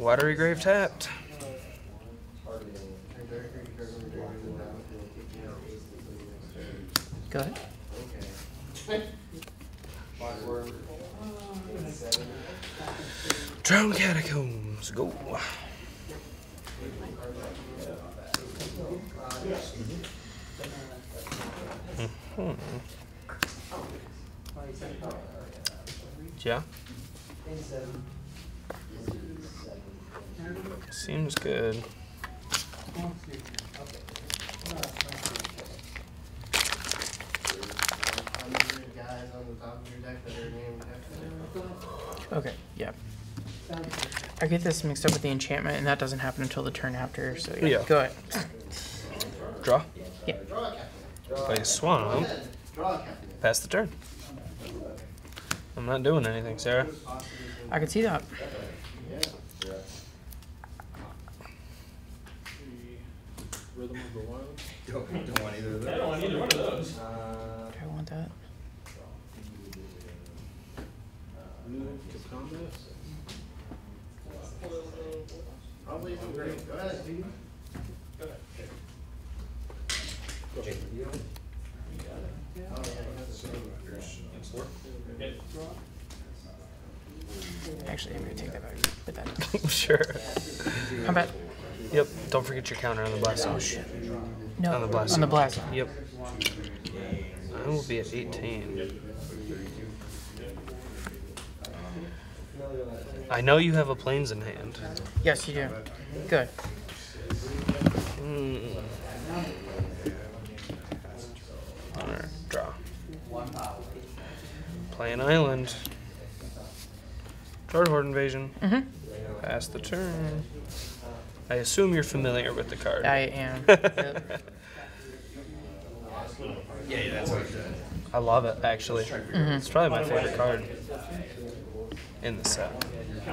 Watery Grave tapped. Go ahead. Drowned Catacombs. Go. Mhm. Yeah. Seems good. Okay, yeah. I get this mixed up with the enchantment, and that doesn't happen until the turn after, so yeah. Yeah. Go ahead. Draw. Yeah. Play Swan. Pass the turn. I'm not doing anything, Sarah. I can see that. Rhythm of the Wild. Don't, don't want either of those. I don't want either one of those. Do I want that? Move to combat. Probably isn't great. Go ahead. okay Actually, I'm gonna take that back. Put that down. Oh, sure. Combat. Yep. Don't forget your counter on the blast. Oh shit. No. On the blast. On the blast. Yep. I will be at 18. I know you have a planes in hand. Yes, you do. Good. Mm. Alright, draw. Play an island. Dreadhorde Invasion. Mhm. Pass the turn. I assume you're familiar with the card. I am. Yep. Yeah, yeah, that's what it said. I love it, actually. Mhm. It's probably my favorite card in the set. Yeah,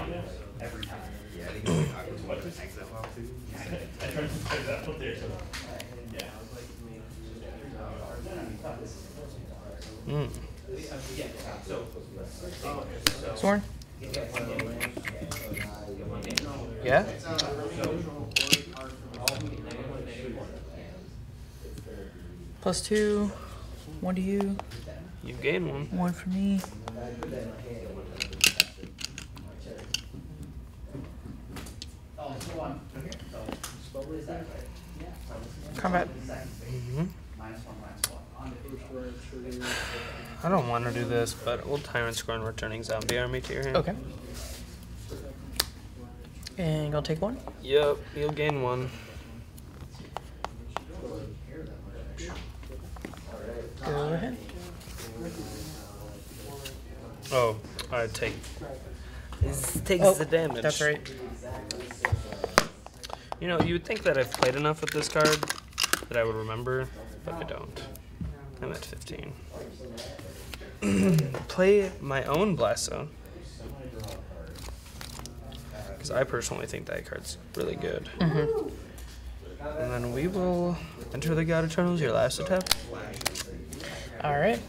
I think it's like Aqua Twitter takes that well too. I tried to put that up there, so. Mm. Sorin. Yeah? Plus two. One to you. You gain one. One for me. Combat. hmm First right trigger. I don't want to do this, but we'll Tyrant Scorn returning zombie army to your hand. Okay. And you'll take one. Yep, you'll gain one. Go ahead. Oh, I take. This takes Oh, the damage. That's right. You know, you would think that I've played enough with this card that I would remember, but I don't. I'm at 15. Play my own Blast Zone. Because I personally think that card's really good. Mm-hmm. And then we will enter the God Eternals, your last attack. All right.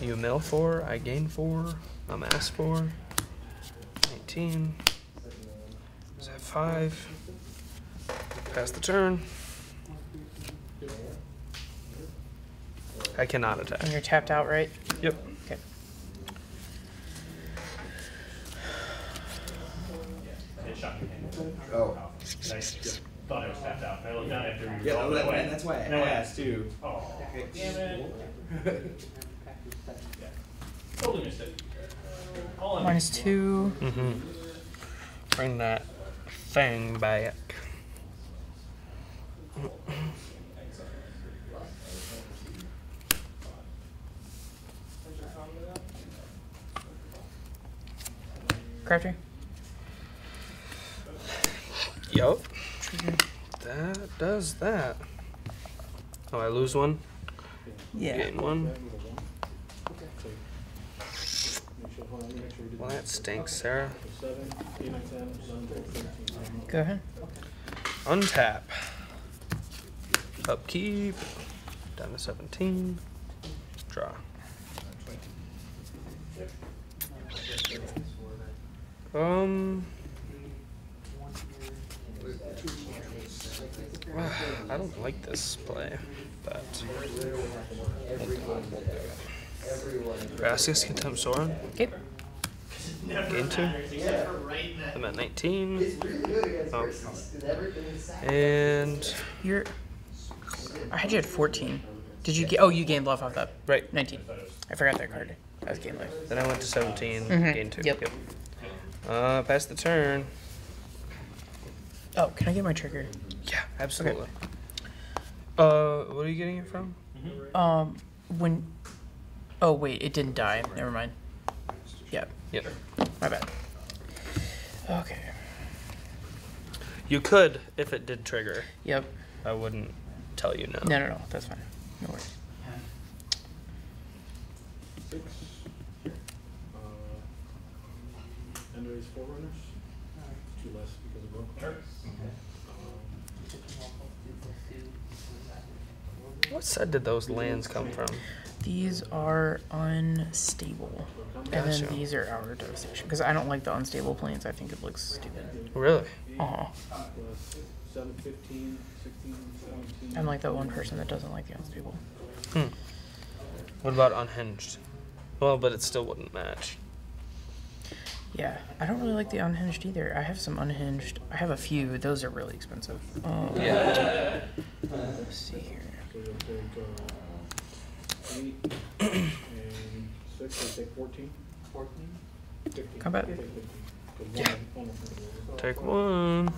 You mill four, I gain four, I'm asked four. 19. Is that five? Pass the turn. I cannot attack. And you're tapped out, right? Yep. Okay. It shot your hand. Oh. And I thought I was tapped out. I looked down after you Yeah, rolled that, away. that, that's why I And I went, asked too. Oh, damn it. Totally missed it. Minus Two. Mm-hmm. Bring that thing back. Crafty. Yup. That does that. Oh, I lose one? Yeah. Gain one? Make sure, hold on, make sure we did Well, that stinks, Sarah. Seven, eight, nine, ten, eleven, twelve, thirteen. Go ahead. Untap. Upkeep. Down to 17. Draw. Um, I don't like this play, but we'll do it. will. Gracias, Contempt Okay. Game two. I'm at 19. Oh. And. You're. I had you at 14. Did you get? Oh, you gained love off that. Right. 19. I forgot that card. That was game life. Then I went to 17. Mm -hmm. Game two. yep. yep. Uh, pass the turn. Oh, can I get my trigger? Yeah, absolutely. Uh, what are you getting it from? Um, when. Oh wait, it didn't die. Never mind. Yeah, Yep. my bad. Okay. You could if it did trigger. Yep. I wouldn't tell you no. No, no, no. That's fine. No worries. Six. Uh, Ender's Forerunners. Two less because of roll call. Um, What side did those lands come from? These are unstable, and then these are Hour of Devastation. Because I don't like the unstable planes. I think it looks stupid. Really? Oh, plus seven, fifteen, sixteen, seventeen. I'm like that one person that doesn't like the unstable. Hmm. What about unhinged? Well, but it still wouldn't match. Yeah, I don't really like the unhinged either. I have some unhinged. I have a few. Those are really expensive. Um, Yeah. Let's see here. So you'll take, uh, eight and six, so take fourteen? Fourteen? Fifteen. Combat. Take fifteen. 'Cause Yeah. one- one of them will- Take one.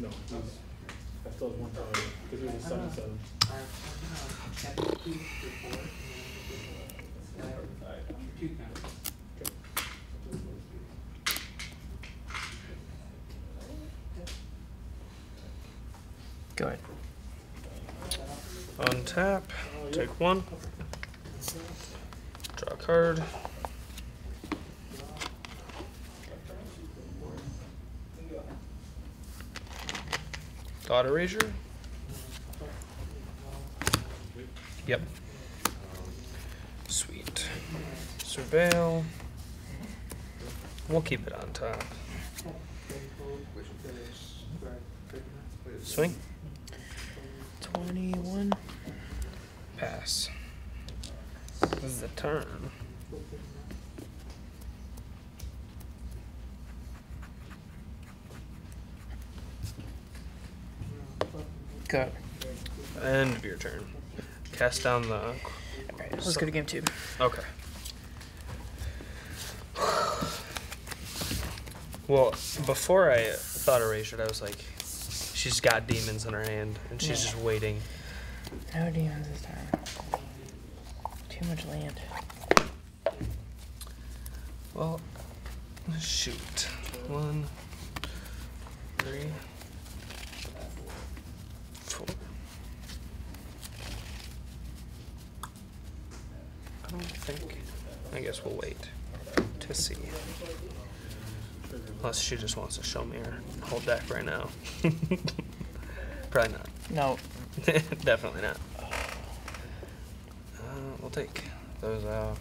No, I still have one time, because he was a seven, seven. Go. Untap. Take one. Draw a card. Thought Erasure. Yep. Sweet. Surveil. We'll keep it on top. Swing. 21. Pass. This is the turn. Go. End of your turn. Cast down the. Alright, let's go to game two. Okay. Well, before I thought erasure, I was like, she's got demons in her hand, and she's Yeah. just waiting. No demons this time. Too much land. Well, shoot. One, three, four. I don't think. I guess we'll wait to see. Unless she just wants to show me her whole deck right now. Probably not. No. Definitely not. Take those out.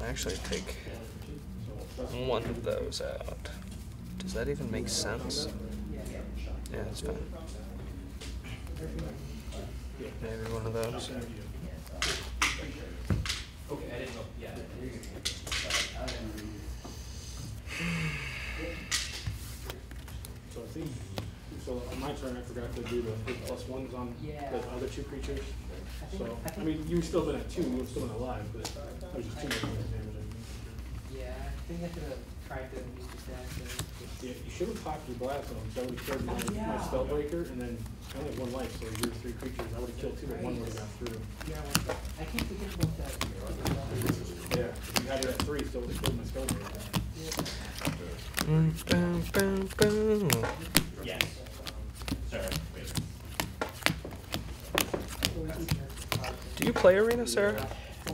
Actually take one of those out. Does that even make sense? Yeah, that's fine. Maybe one of those. So I think, so on my turn, I forgot to do the big plus ones on the other two creatures. So, I mean, you were still been at two, you were still been alive, but that was just too much damage. I. Yeah, I think I could have tried to use the dash there. Yeah, you should have popped your blast on, so I would have killed my, my spell breaker, and then I only have one life, so your three creatures, I would have killed two, but one would have got through. Yeah, well, I can't forget about that. Yeah, if you had it at three, still would have killed my spell breaker. Mm, boom, boom, boom. Yes. Sorry. wait. Do you play Arena, sir?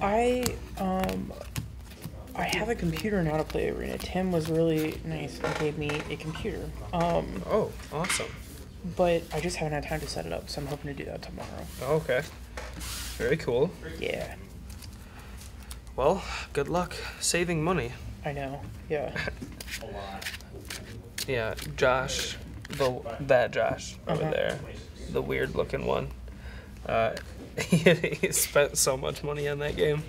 I um I have a computer now to play Arena. Tim was really nice and gave me a computer. Um Oh, awesome. but I just haven't had time to set it up, so I'm hoping to do that tomorrow. Oh, okay. Very cool. Yeah, Well, good luck saving money. I know. Yeah. A lot. Yeah, Josh, the that Josh over Uh-huh. there, the weird looking one. Uh, he, he spent so much money on that game.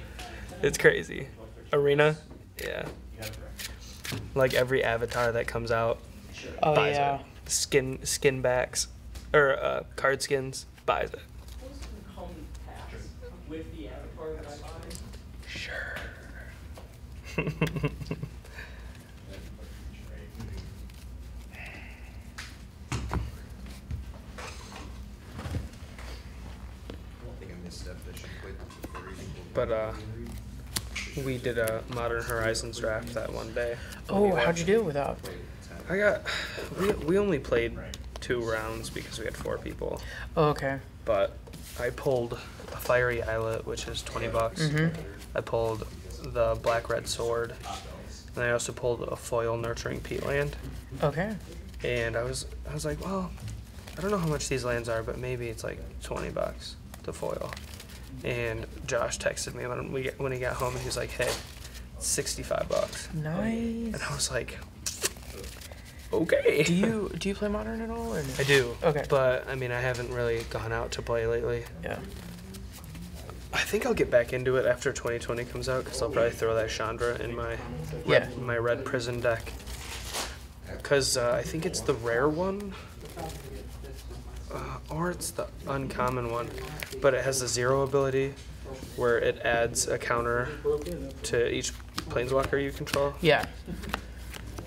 It's crazy. Arena, yeah. Like every avatar that comes out, Oh buys yeah. it. Skin skin backs, or uh, card skins, buys it. With the avatar that I buy. Sure. I think I missed stuff that should quit before equal. But uh, we did a Modern Horizons draft that one day. Oh, how'd you do with that? I got. We we only played two rounds because we had four people. Oh, okay. but I pulled a Fiery Islet, which is twenty bucks. Mhm. I pulled the black red sword, and I also pulled a foil nurturing peatland. Okay. And I was I was like, well, I don't know how much these lands are, but maybe it's like twenty bucks to foil. And Josh texted me when we when he got home, and he was like, hey, sixty five bucks. Nice. And I was like, okay. Do you do you play modern at all or no? I do. Okay. But I mean, I haven't really gone out to play lately. Yeah. I think I'll get back into it after 2020 comes out because I'll probably throw that Chandra in my red, Yeah. my red prison deck. Because uh, I think it's the rare one, uh, or it's the uncommon one, but it has a zero ability where it adds a counter to each planeswalker you control, Yeah.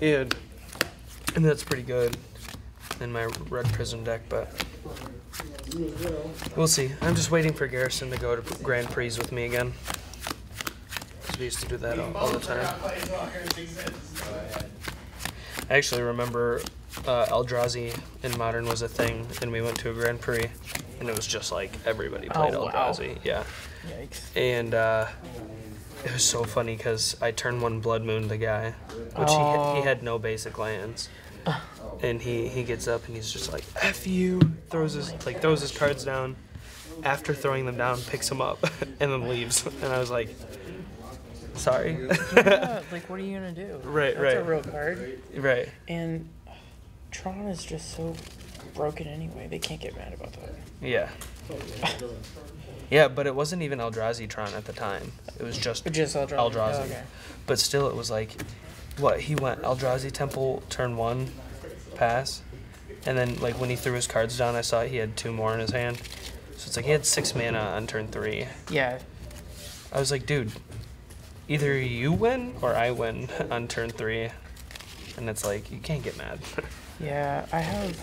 and and that's pretty good in my red prison deck. But we'll see. I'm just waiting for Garrison to go to Grand Prix with me again. Because we used to do that all, all the time. I actually remember uh, Eldrazi in Modern was a thing, and we went to a Grand Prix, and it was just like everybody played Oh, wow. Eldrazi. Yeah. Yikes. And uh, it was so funny because I turned one Blood Moon the guy, which he, Oh. he had no basic lands. And he, he gets up and he's just like, F you, throws his, like, throws his cards down. After throwing them down, picks them up, and then leaves. And I was like, sorry. Yeah, like what are you gonna do? Right, That's a right. real card. right. And Tron is just so broken anyway. They can't get mad about that. Yeah. Yeah, but it wasn't even Eldrazi Tron at the time. It was just just Eldrazi. Eldrazi. Oh, okay. But still, it was like, what he went Eldrazi Temple turn one, pass, and then like when he threw his cards down, I saw he had two more in his hand. So it's like he had six mana on turn three. Yeah. I was like, dude, either you win or I win on turn three, and it's like you can't get mad. Yeah, I have.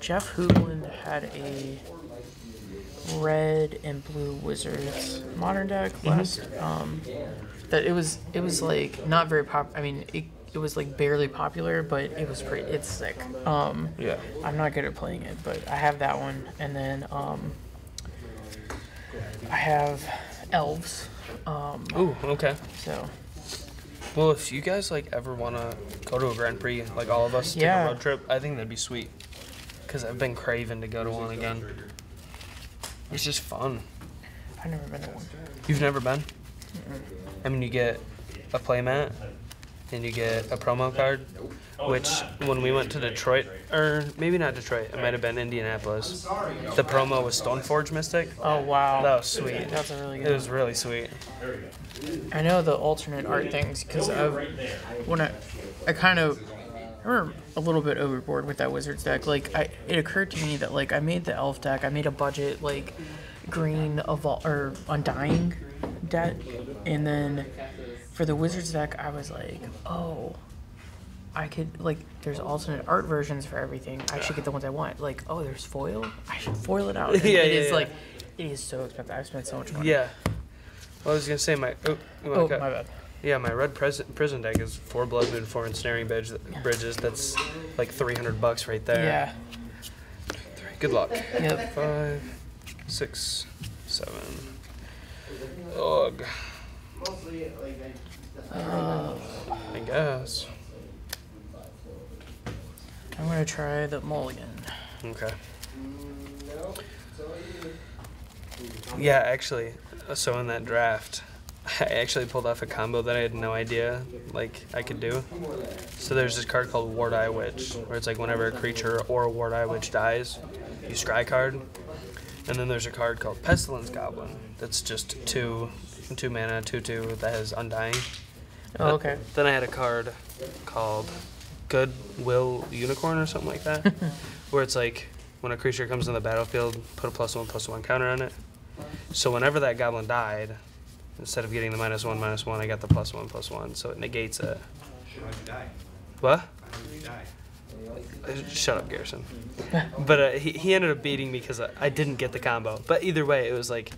Jeff Hoogland had a red and blue wizards modern deck last. Um, that it was it was like not very pop. I mean, it, it was like barely popular, but it was pretty. It's sick. Um, yeah. I'm not good at playing it, but I have that one, and then um, I have elves. Um, Ooh, okay. so Well, if you guys like ever wanna go to a Grand Prix, like all of us, take Yeah. a road trip, I think that'd be sweet. Cause I've been craving to go to one again. It's just fun. I've never been to one. You've never been? I mean, you get a playmat, and you get a promo card. Which, when we went to Detroit, or maybe not Detroit, it might have been Indianapolis. The promo was Stoneforge Mystic. Oh wow, That was sweet. That's a really good. It was really sweet. I know the alternate art things because I, when I, I kind of, remember a little bit overboard with that wizards deck. Like I, it occurred to me that like I made the elf deck. I made a budget like green evol or undying deck, and then for the wizards deck, I was like, oh. I could like there's alternate art versions for everything. I should get the ones I want. Like, oh, there's foil. I should foil it out. And Yeah, it yeah, is yeah. like it is so expensive. I've spent so much money. Yeah. Well, I was gonna say my. Oh, you Oh, my bad. Yeah, my red pres- prison deck is four blood moon, four ensnaring bridge- bridges. That's like three hundred bucks right there. Yeah. Three. Good luck. Yep. Five, six, seven. Ugh. I guess. I'm gonna try the mulligan. Okay. Yeah, actually, uh, so in that draft, I actually pulled off a combo that I had no idea like I could do. So there's this card called Warteye Witch, where it's like whenever a creature or a Warteye Witch dies, you scry card. And then there's a card called Pestilence Goblin. That's just two, two mana, two two that has Undying. Oh, okay. Then I had a card called Goodwill Unicorn or something like that, where it's like when a creature comes in the battlefield, put a plus one plus one counter on it. So whenever that goblin died, instead of getting the minus one minus one, I got the plus one plus one, so it negates it. What? How did you die? Uh, Shut up, Garrison. but uh, he, he ended up beating me because I, I didn't get the combo. But either way, it was like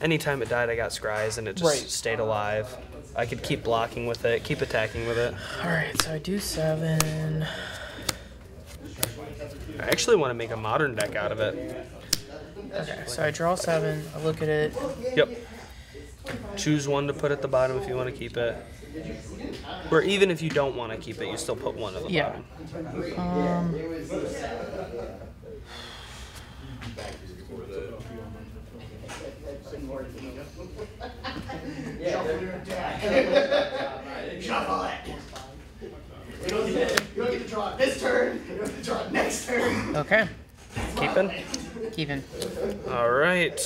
anytime it died, I got scries and it just Right. stayed alive. I could keep blocking with it, keep attacking with it. Alright, so I do seven. I actually want to make a modern deck out of it. Okay, so I draw seven. I look at it. Yep. Choose one to put at the bottom if you want to keep it. Or even if you don't want to keep it, you still put one at the Yeah. bottom. Um, Shuffle it. You don't get to, you don't get to draw it this turn. You don't get to draw it next turn. okay. Keeping? Even. All right.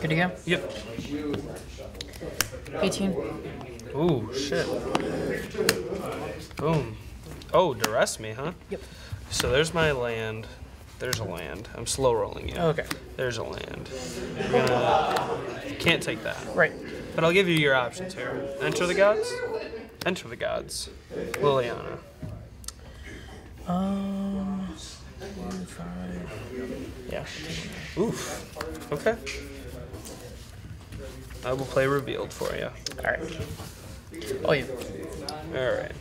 Good to go? Yep. 18. Ooh, shit. Boom. Oh, duress me, huh? Yep. So there's my land. There's a land. I'm slow rolling you. Okay. There's a land. I'm gonna. Can't take that. Right. But I'll give you your options here. Enter the gods. Enter the gods. Liliana. Um, one, five. Yeah. Oof. Okay. I will play revealed for you. Alright. Oh, yeah. All right.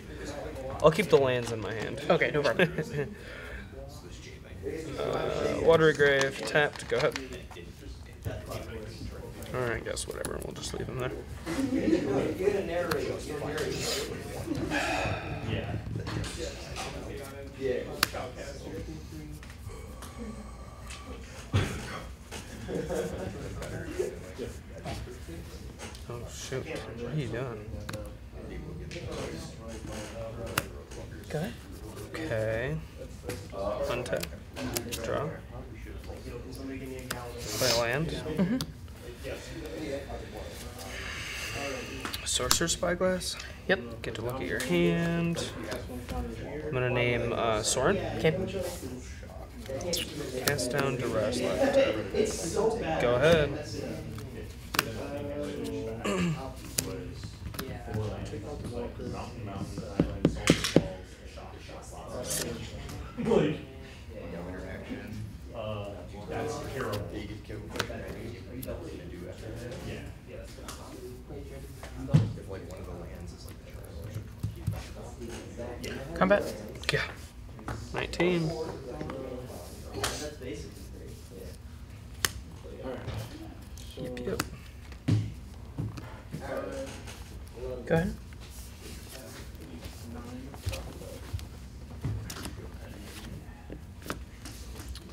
I'll keep the lands in my hand. Okay, no problem. uh, watery grave tapped. Go ahead. All right, guess whatever. We'll just leave them there. Oh shoot! What are you doing? Ahead. Okay. Untap. Draw. Play land. Mm-hmm. Sorcerous Spyglass. Yep. Get to look at your hand. I'm gonna name uh, Sorin. Okay. Cast down duress left. Go ahead. Like, No interaction. uh, that's hero. They get killed. Nothing to do after that. Yeah. If like one of the lands is like the charge. Combat. Yeah. 19. Yep, yep. Go ahead.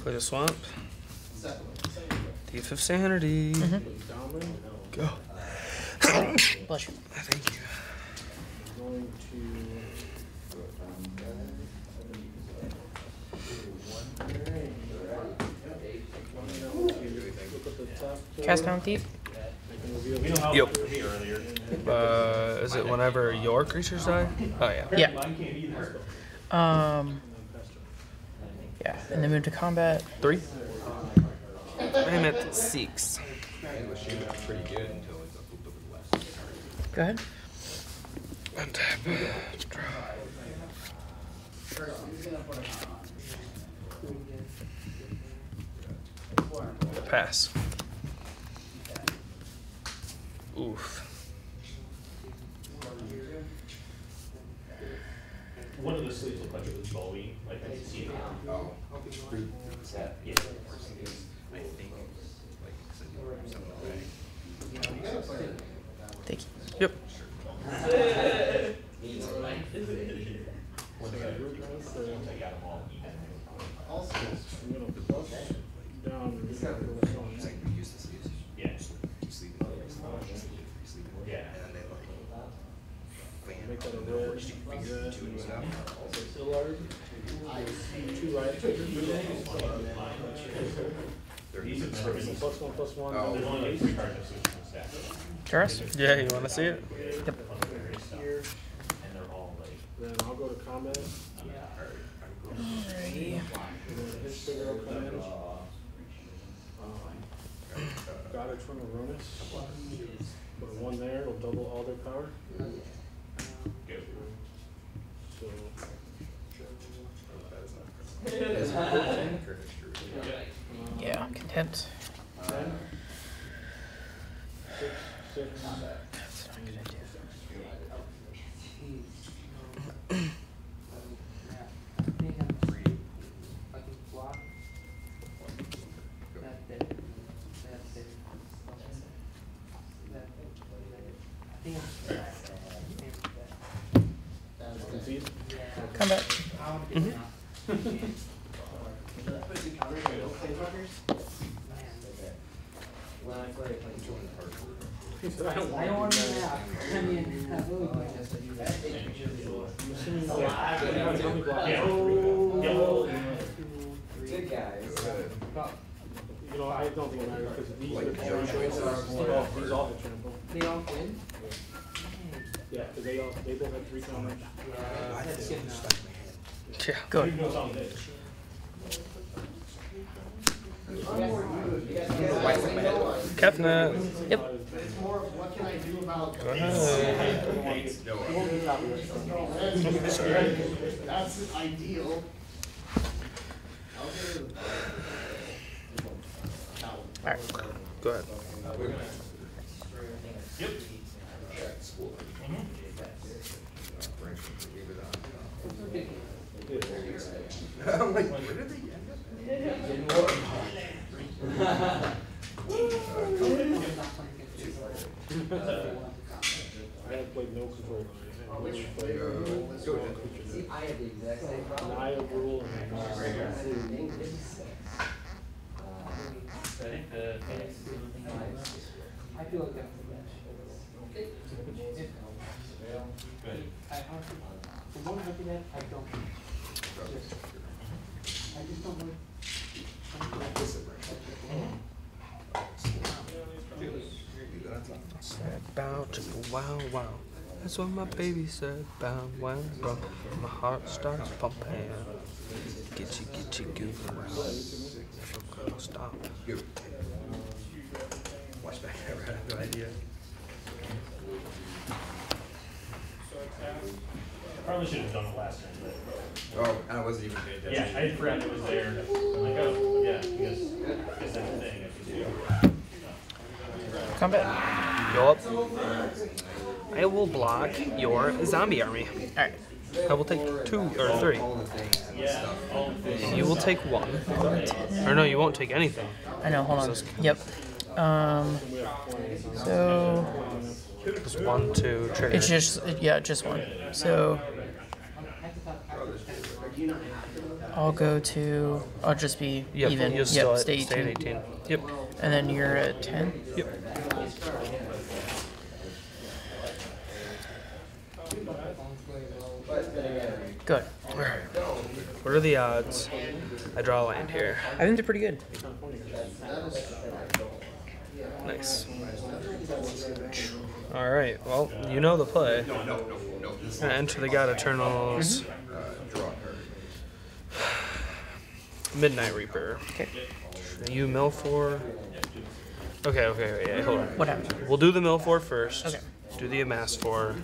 Play the swamp. Thief of Sanity. Mm-hmm. Go. Bless you. Thank you. Going to. Look at the top. Cast down thief. We know how Yep. it would be earlier. Uh, is it whenever your creatures die? Oh, yeah. Yeah. Mine can't either. Um. Yeah, and then move to combat. Three? I'm at six. English unit is pretty good until it's flipped over the left. Go ahead. Untap. Draw. Pass. Oof. One of the sleeves looked like it was Bowie, like I see it. Oh. Yeah. I think like send you something away. Stack. Yeah, you want to see it? Yep. Here, And they're all like. then I'll go to combat. Alrighty. And then his figure will come in. Goddard from Aronis. Put a one there, it'll double all their power. Go. So, Yeah, content. ten. Six, six. That's not a good idea. I think I'm free. I can block. That there. That there. That I think I'm. Concede. Combat. He said, I don't want I don't want to to do do that. that. I mean, I really don't. I'm assuming you like- How many blocks? Yeah. Oh. Good guys. You know, I don't think it matters because these are Like, the no choice. Oh, These all have trample. They all win? Yeah, because they all, they both have three counters. Yeah, that's good enough. Yeah. Go. Who knows? Kefnet. Yep. Go ahead. That's ideal. Alright. Go ahead. Yep. I'm like, where did they end up? I have played no control. I have only played See, I had the exact same problem. Naya rule and Uh, Naya. I think the. I feel like that's the best. Good. I honestly, for one looking at, I don't. I just don't like. Said bow chicka wow wow. That's what my baby said. Bow wow wow. My heart starts pumping. Get you get you goofy wow. Never gonna stop. Go. Watch back, I have no idea. Probably should have done it last time, but. Oh, I wasn't even paying Yeah, attention. I forgot it was there. I'm like, oh, yeah, because, because that's the thing. if you do- Combat. Go up. I will block your zombie army. Alright. I will take two or three. All the things and Yeah, stuff. all of this. And you will take one. Or no, you won't take anything. I know, hold on. Yep. Um, so Just one, two, trigger. it's just, yeah, just one. So I'll go to, I'll just be Yep, even. Yep, at, stay stay at 18. 18. Yep. And then you're at 10. Yep. Good. What are the odds? I draw a land here. I think they're pretty good. Nice. All right. Well, you know the play. No, no, no, no. Gonna enter the God Eternals. uh, draw a card. Midnight Reaper. Okay. You mill for. Okay. Okay. Wait, yeah, hold on. What happened? We'll do the mill for first. Okay. Do the amass for,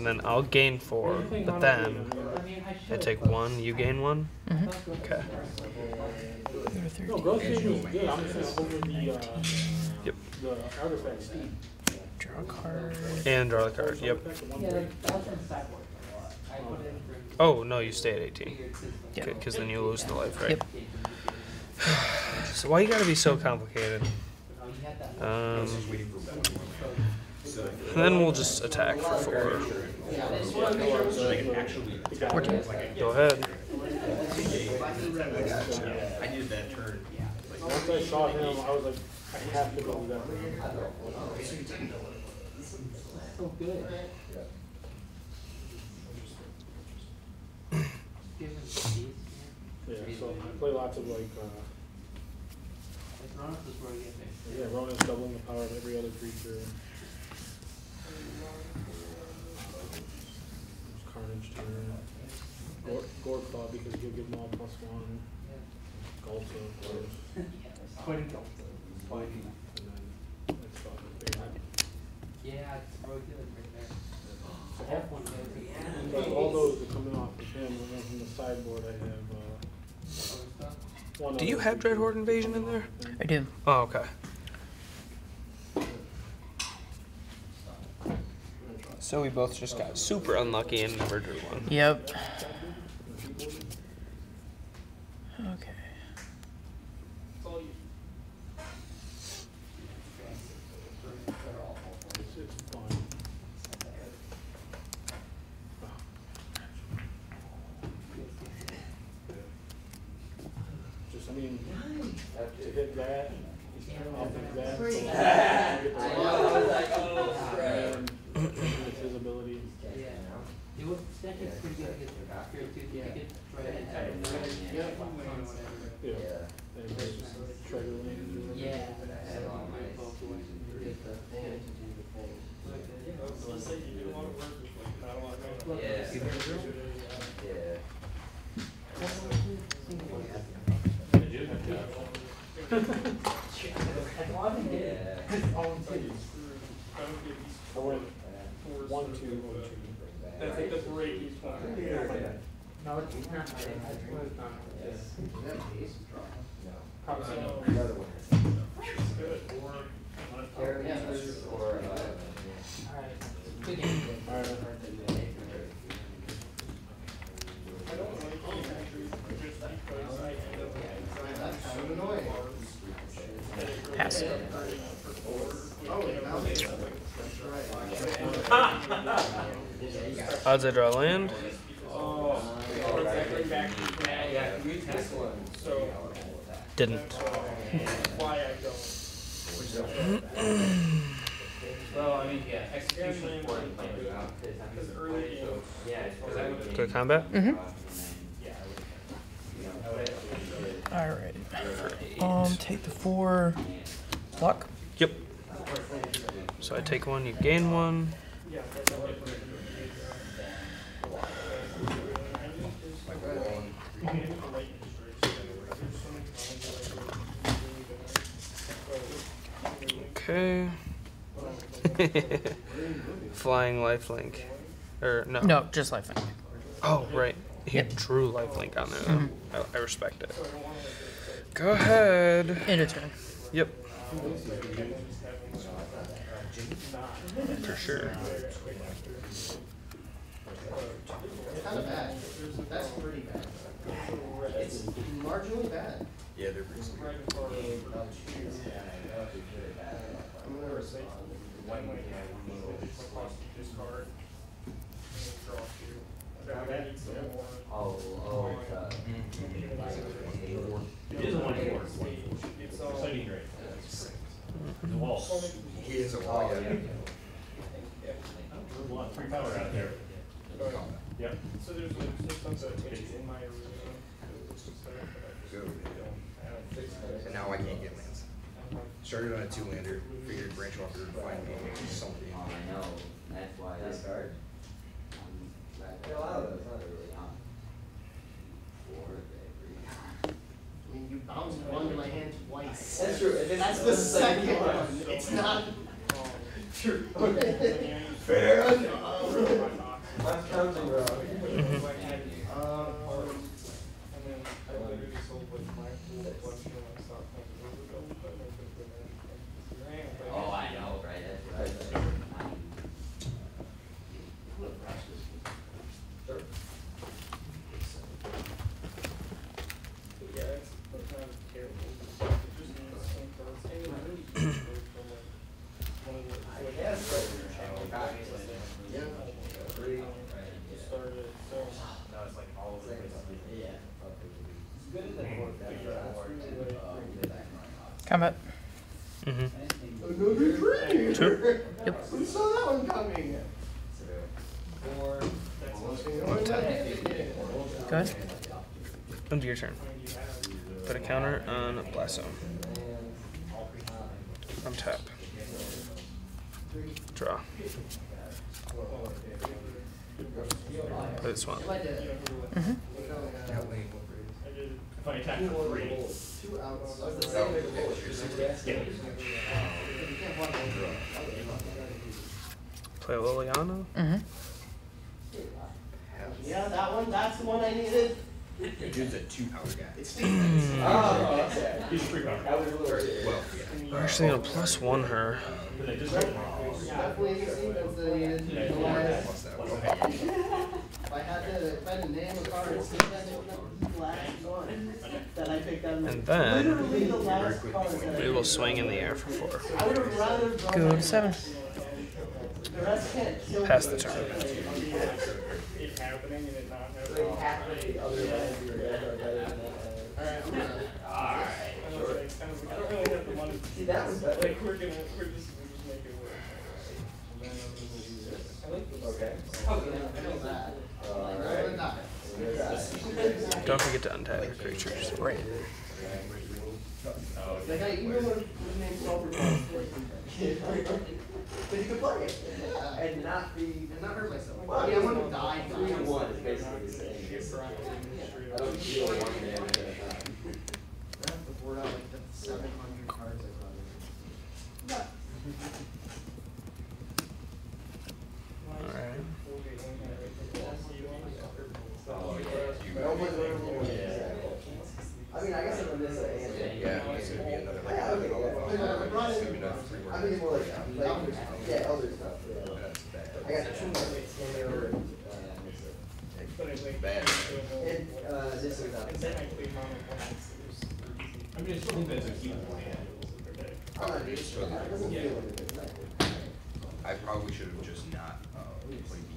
and then I'll gain four. But then I take one. You gain one. Mm-hmm. Okay. No, growth station is good. I'm just saying over the, uh, Yep. the artifact steep. Draw a card. And draw the card. Yep. Artifact, the one Yeah, break. that, that was from Cyborg. I put it for. Oh no, you stay at 18. Yeah. Because then you lose the life, right? Yep. So why you gotta be so complicated? Um, then we'll just attack for four. Fourteen. Go ahead. I did that turn. Once I saw him, I was like, I have to go do that for him. So good. Give Yeah, so I play lots of like, uh, It's not this where you get there. yeah, Ronan's doubling the power of every other creature. There's Carnage turn. Gore, Gore Claw because you'll give them all plus one. Gulsa, of course. Quite a go. And then it's uh, big one. Yeah, it's really good right there. So That all, one goes. but all those are coming off of him, and then from the sideboard I have, uh, one Do you have creature Dreadhorde Invasion in there? I do. Oh, okay. So we both just got super unlucky and never drew one. Yep. Okay. It's, it's fine. Just, I mean, to hit that, I'll hit that. so get the And with his ability, Yeah. It was, second's pretty good against Spirit too. You could try it. Yeah. Yeah, and it's just treasure lane. Yeah. I went one, two, oh, two. I think the break is fine. No, it's not. It's not. Alright. Good game. Alright. Pass. Odds I draw land. So, Didn't. why I don't. Well, I mean, yeah, execution for it, like, Because early game, yeah, it's because I would. Go to combat. Mm-hmm. Yeah, Alright. Um, take the four. Block. Yep. So I take one, you gain one. Okay. Flying lifelink. Or no. No, just life. Oh, right. He Yep. drew lifelink on there though. Mm-hmm. I, I respect it. Go ahead. End of turn. Yep. For sure. Kind of bad. That's pretty bad. It's marginally bad. Yeah, they're pretty sweet. I'm gonna respond. discard. and draw two. That needs some more. Oh, oh, uh, It is a one four. It's, um, Exciting grade. The wall. He is a wall, yeah. There's a lot of free power out there. Yep. So there's like some stuff that takes in my arena. It's just there, but I just Good. don't have. And now I can't get lands. Started on a two lander, figured branch off and find me something. oh, I know, that's why. This card? A lot of those, not really, huh? Four, three. I mean, you bounced one to my hand twice. That's true, if That's the second one. It's not. True. Fair enough. I'm counting wrong. Um, And then I literally sold like my full collection of my stock companies with those, but I couldn't put that in your hand, but Oh, I know, right, that's right. But yeah, that's, that's not terrible. It just needs some cards. And it really goes from like one of the. like, guess so. yeah. Started, so. Now it's like all over the place. Yeah. Combat. Mm-hmm. Another three. Two. Yep. Who saw that one coming? One tap. Go ahead. End of your turn. Put a counter on Blast Zone. Untap. Draw. Play the swamp. Mm-hmm. If I attack for three, Play Liliana. Mm-hmm. Yeah, that one, that's the one I needed. Dude's a two power guy. It's Steve. Hmm. Oh, he's free power. Well, yeah. We're actually gonna plus one her. I just. Definitely Steve, that's the needed. Otherwise, Plus that one. If I had to, if I had to name a card, it's Steve, I think the last one that I picked out. And then Literally the last card that we will swing in the air for four. I would have rather drawn. Go to seven. The rest can't Pass the turn. I don't really have the money. See, that. Like, we're gonna, we're just, we just make it work. Alright. Don't forget to untap your creatures. Right. Like, I. But you could play it. Yeah. And not be, and not hurt myself. Well, I I'm gonna die. Three to one is basically the same. I don't feel one damage at a time. I have to board out like the seven hundred cards I got. Alright. I mean, I guess I'm gonna miss a hand. Yeah, it's gonna be another like. Yeah, okay. another But, uh, five. Brian, It's gonna be another three more. I mean, more like, like, yeah, other stuff, yeah. That's bad. I got two more. But I like. Bad. And, uh, this is. And technically, monopoints, there's. I mean, I still think that's a huge plan. I'm not doing it. I doesn't feel like it. I probably should have just not, uh, played the.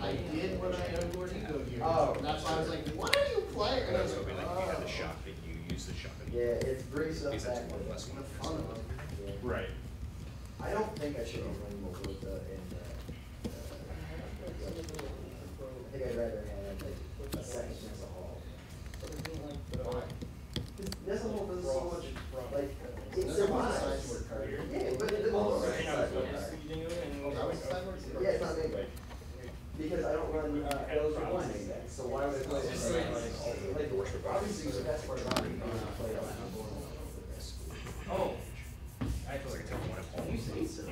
I did when I unboarded Ego here. Oh. That's why I was like, why are you playing? I was hoping like if you had the shot, that you use the shot. and- Yeah, it's brings stuff Because that's back. one less one. The fun of it. Right. I don't think I should be running Mogoka in the. uh, I think I'd rather have like a second Nessa Hall. Nessa Hall does so much, like, it's it survives. Yeah, but the. Yeah, it's not big. Because I don't run, uh, those are one so why would I play? Like, obviously, the best part about it, is not play on that board. Oh. I feel like I took one at home. You say so.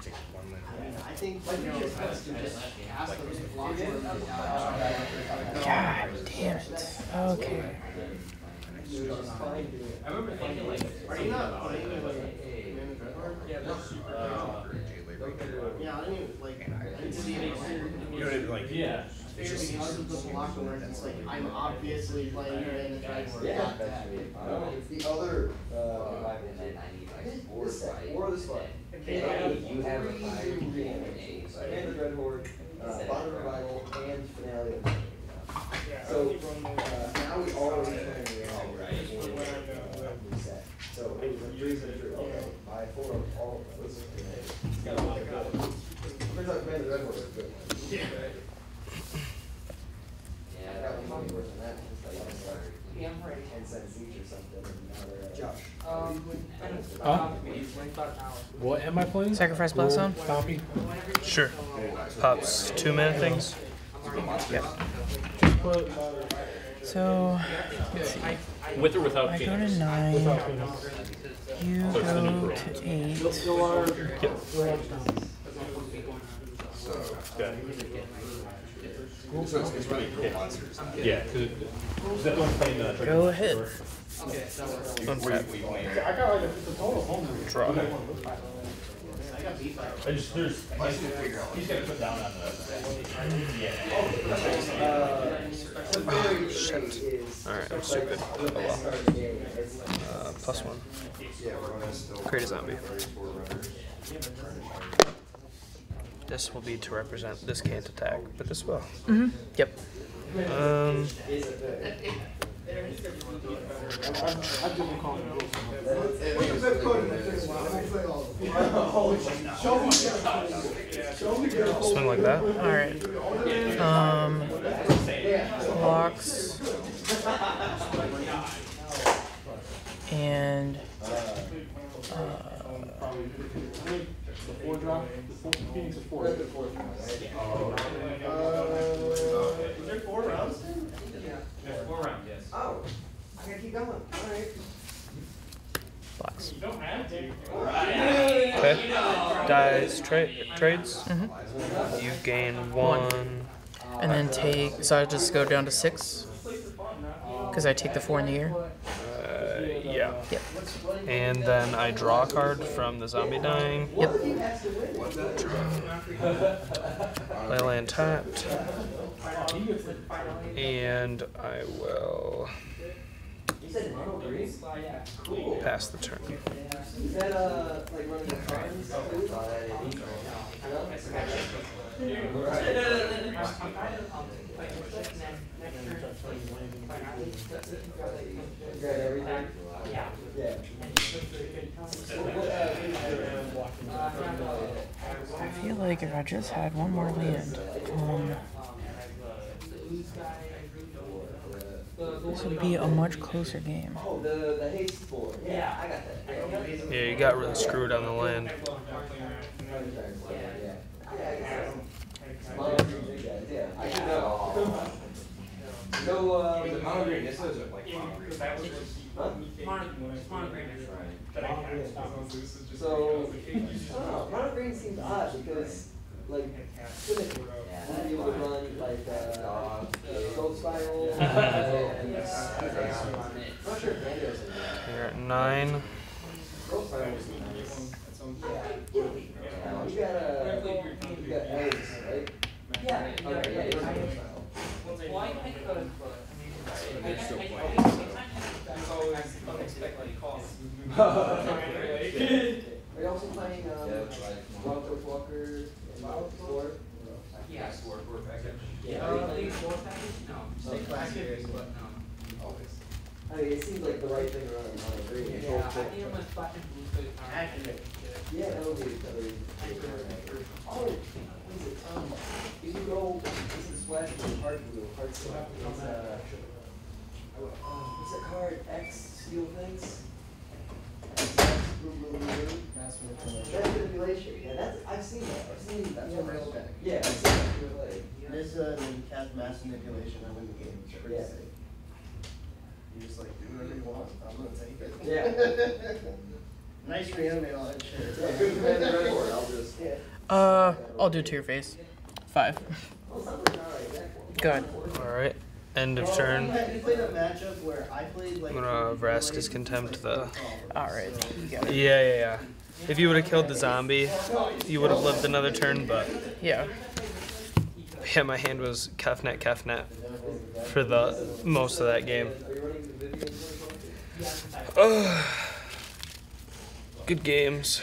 Take one I minute. mean, I think, like, you just have to just cast those blocks. God damn it. Okay. I remember thinking like, Are you not playing with like, Command the Dreadhorde? yeah, that's super. Uh, Jay Labor. Yeah, I didn't even, like, I didn't see it. You know, what I mean? like. Yeah. Figured because of the block where it's like, I'm obviously playing Command the Dreadhorde, not that. The other, uh. And then I need like four This set, white. or this one. You have a fire. Command the Dreadhorde, uh, Bond Revival, and Finale of Night. So, uh, now we already playing the Alright. reset. So it was a three and okay, by four of all of those. Turns out Command the Dreadhorde is a good one. Yeah. I got one money worth in that, it's like, I'm sorry, ten cents each or something, and now they're. Josh. Huh? What am I playing? Sacrifice Blast Zone? Copy. Sure. Pops two mana things. Yep. So, With or without I go Phoenix? to nine. You So it's the new go to eight. Okay. So it's, it's really cool monsters. Yeah, cause it, is that one playing the? Go ahead. Untap. I got like a, total home. Draw. I just, there's, he's gotta put down on the, yeah. Oh, shit. Alright, I'm stupid. Oh well. Uh, plus one. Yeah, Rona's still. Create a zombie. This will be to represent this can't attack, but this will. Mm-hmm. Yep. Um, I didn't call him. Like that. All right. Um, blocks. And The four drop, Phoenix is four. Uh, is there four rounds? There's four rounds, yes. Oh, I gotta keep going, alright. blocks. You don't have to. Okay. Tra- trades. You gain one. And then take. So I just go down to six. Because I take the four in the air. Uh, yeah. Yep. And then I draw a card from the zombie dying. Yep. My land tapped. And I will You said mono green? Cool. pass the turn. Is that, uh, like running the cards? Yeah. Yeah. I feel like if I just had one more land, um, this would be a much closer game. Oh, the, the haste board. Yeah, I got that. Yeah, you got really screwed on the land. Mono green, big guys, yeah, I should know. So, uh, The mono green, this is like mono green. huh? Mono, mono green. So, I don't know, mono green seems odd because, like, shouldn't be able to run like, uh, Growth Spiral and, I'm not sure if Mando's in there. You're at nine. Growth Spiral is nice. Yeah, you got, you got eggs, right? Yeah. Okay, yeah, it's I- Growth Spiral. Well, I, I could, but, I mean, I, I, I, I, There's always unexpected costs. Are you also playing, um, Wildgrowth Walker and Wild Thor? Yeah. Four, four package. Yeah, are you four package? No, six package, but no. Always. I mean, it seems like the right thing to run on a green. Yeah, I think I'm gonna and blue for the time. Yeah, that would be, that would. Oh, is it, um, if you go, is it splash blue, heart blue, heart blue, it's, uh, what's that card, X steel things? X, X, blue, blue, blue. That's manipulation, yeah, that's, I've seen that, I've seen. That's a real deck. Yeah, I've seen that in. This uh, when you cast mass manipulation, I win the game. It's pretty Yeah. sick. You just like do whatever you want. I'm gonna take it. Yeah. nice reanimate all that shit. Yeah, good command and I'll just. Yeah. Uh, I'll do to your face. Five. Something's not right there. Good. Alright. End of Well, turn. You, had, you played a matchup where I played like. I'm gonna Vraska's contempt the. Alright, you Yeah, yeah, yeah. If you would have killed the zombie, you would have lived another turn, but Yeah. yeah, my hand was Kefnet Kefnet for the most of that game. Are you running the Vivien? Ugh. Good games.